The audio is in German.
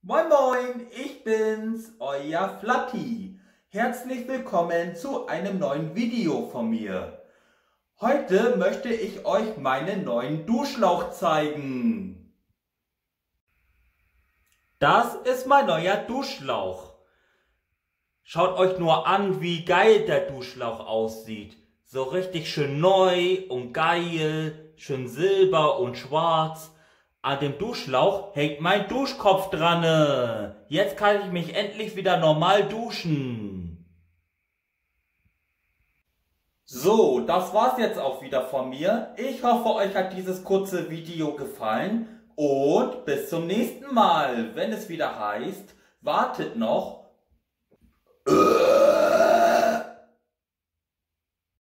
Moin Moin, ich bin's, euer Flatti. Herzlich willkommen zu einem neuen Video von mir. Heute möchte ich euch meinen neuen Duschlauch zeigen. Das ist mein neuer Duschlauch. Schaut euch nur an, wie geil der Duschlauch aussieht. So richtig schön neu und geil, schön silber und schwarz. An dem Duschlauch hängt mein Duschkopf dran. Jetzt kann ich mich endlich wieder normal duschen. So, das war's jetzt auch wieder von mir. Ich hoffe, euch hat dieses kurze Video gefallen. Und bis zum nächsten Mal, wenn es wieder heißt, wartet noch.